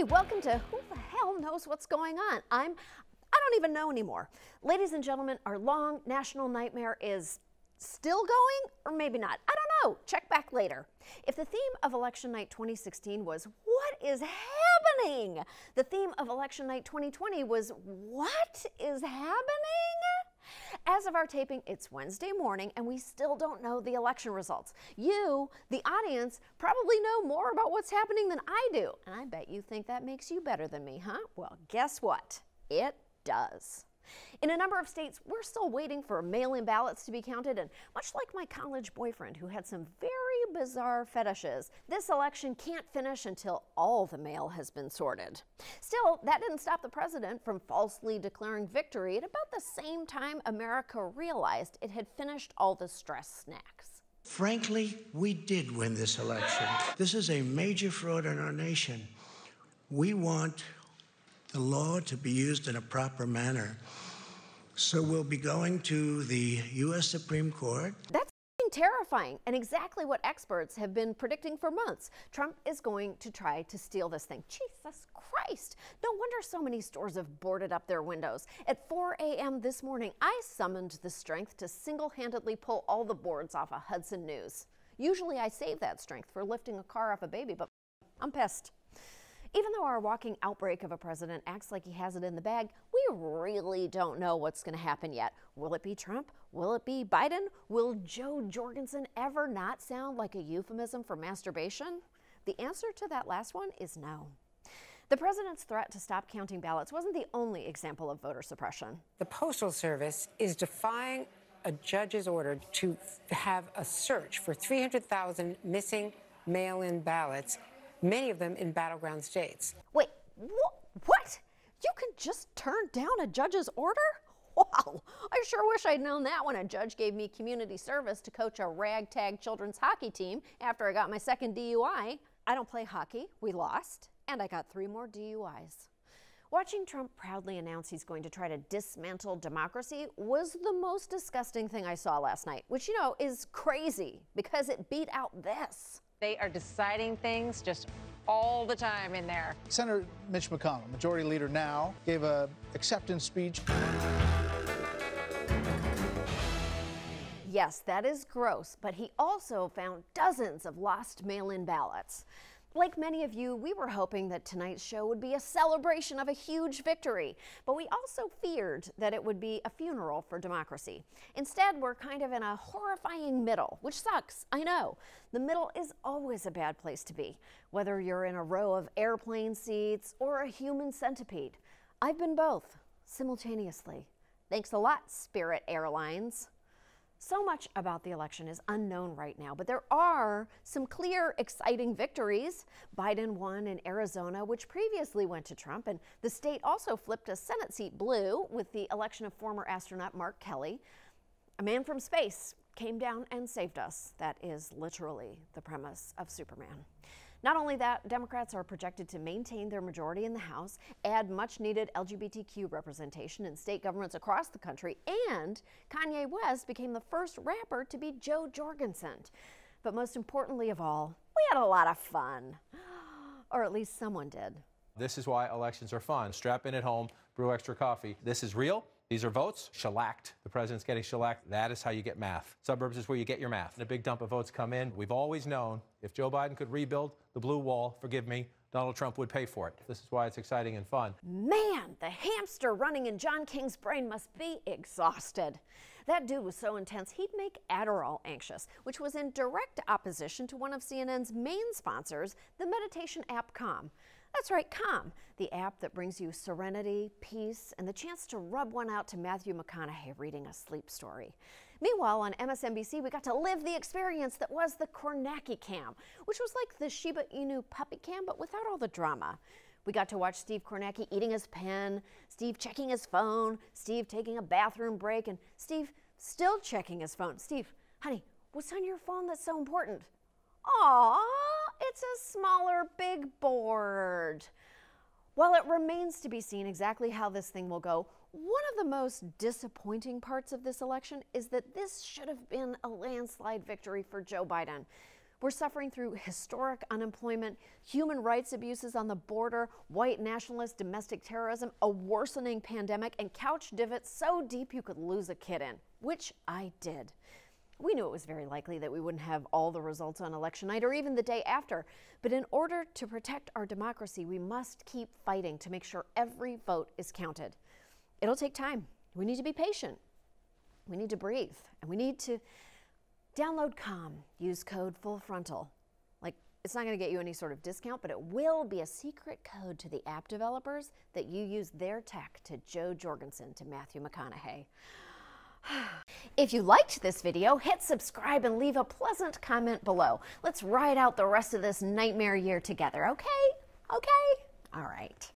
Hi, welcome to Who the Hell Knows What's Going On? I'm, I don't even know anymore. Ladies and gentlemen, our long national nightmare is still going or maybe not. I don't know. Check back later. If the theme of election night 2016 was what is happening, the theme of election night 2020 was what is happening? As of our taping, it's Wednesday morning and we still don't know the election results. You, the audience, probably know more about what's happening than I do. And I bet you think that makes you better than me, huh? Well, guess what? It does. In a number of states, we're still waiting for mail in ballots to be counted, and much like my college boyfriend who had some very bizarre fetishes, this election can't finish until all the mail has been sorted. Still, that didn't stop the president from falsely declaring victory at about the same time America realized it had finished all the stress snacks. Frankly, we did win this election. This is a major fraud in our nation. We want the law to be used in a proper manner. So we'll be going to the U.S. Supreme Court. That's terrifying and exactly what experts have been predicting for months. Trump is going to try to steal this thing. Jesus Christ. No wonder so many stores have boarded up their windows. At 4 a.m. this morning, I summoned the strength to single handedly pull all the boards off of Hudson News. Usually I save that strength for lifting a car off a baby, but I'm pissed. Even though our walking outbreak of a president acts like he has it in the bag, we really don't know what's going to happen yet. Will it be Trump? Will it be Biden? Will Jo Jorgensen ever not sound like a euphemism for masturbation? The answer to that last one is no. The president's threat to stop counting ballots wasn't the only example of voter suppression. The Postal Service is defying a judge's order to have a search for 300,000 missing mail in ballots many of them in battleground states. Wait, wh- what? You can just turn down a judge's order? Wow, I sure wish I'd known that when a judge gave me community service to coach a ragtag children's hockey team after I got my second DUI. I don't play hockey, we lost, and I got three more DUIs. Watching Trump proudly announce he's going to try to dismantle democracy was the most disgusting thing I saw last night, which, you know, is crazy because it beat out this. They are deciding things just all the time in there. Senator Mitch McConnell, majority leader now, gave a acceptance speech. Yes, that is gross, but he also found dozens of lost mail-in ballots. Like many of you, we were hoping that tonight's show would be a celebration of a huge victory, but we also feared that it would be a funeral for democracy. Instead, we're kind of in a horrifying middle, which sucks, I know. The middle is always a bad place to be, whether you're in a row of airplane seats or a human centipede. I've been both, simultaneously. Thanks a lot, Spirit Airlines. So much about the election is unknown right now, but there are some clear, exciting victories. Biden won in Arizona, which previously went to Trump, and the state also flipped a Senate seat blue with the election of former astronaut Mark Kelly. A man from space came down and saved us. That is literally the premise of Superman. Not only that, Democrats are projected to maintain their majority in the House, add much needed LGBTQ representation in state governments across the country, and Kanye West became the first rapper to be Jo Jorgensen. But most importantly of all, we had a lot of fun. Or at least someone did. This is why elections are fun. Strap in at home, brew extra coffee. This is real. These are votes shellacked. The president's getting shellacked. That is how you get math. Suburbs is where you get your math. And a big dump of votes come in. We've always known if Joe Biden could rebuild the blue wall, forgive me, Donald Trump would pay for it. This is why it's exciting and fun. Man, the hamster running in John King's brain must be exhausted. That dude was so intense, he'd make Adderall anxious, which was in direct opposition to one of CNN's main sponsors, the meditation app Calm. That's right, Calm, the app that brings you serenity, peace, and the chance to rub one out to Matthew McConaughey reading a sleep story. Meanwhile, on MSNBC, we got to live the experience that was the Kornacki cam, which was like the Shiba Inu puppy cam, but without all the drama. We got to watch Steve Kornacki eating his pen, Steve checking his phone, Steve taking a bathroom break, and Steve still checking his phone. Steve, honey, what's on your phone that's so important? Aww, it's a smaller big board. While it remains to be seen exactly how this thing will go, one of the most disappointing parts of this election is that this should have been a landslide victory for Joe Biden. We're suffering through historic unemployment, human rights abuses on the border, white nationalist domestic terrorism, a worsening pandemic, and couch divots so deep you could lose a kid in, which I did. We knew it was very likely that we wouldn't have all the results on election night or even the day after. But in order to protect our democracy, we must keep fighting to make sure every vote is counted. It'll take time. We need to be patient. We need to breathe. And we need to download Calm. Use code FULLFRONTAL. Like, it's not going to get you any sort of discount, but it will be a secret code to the app developers that you use their tech to Jo Jorgensen to Matthew McConaughey. If you liked this video, hit subscribe and leave a pleasant comment below. Let's ride out the rest of this nightmare year together, okay? Okay? All right.